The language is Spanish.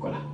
Voilà.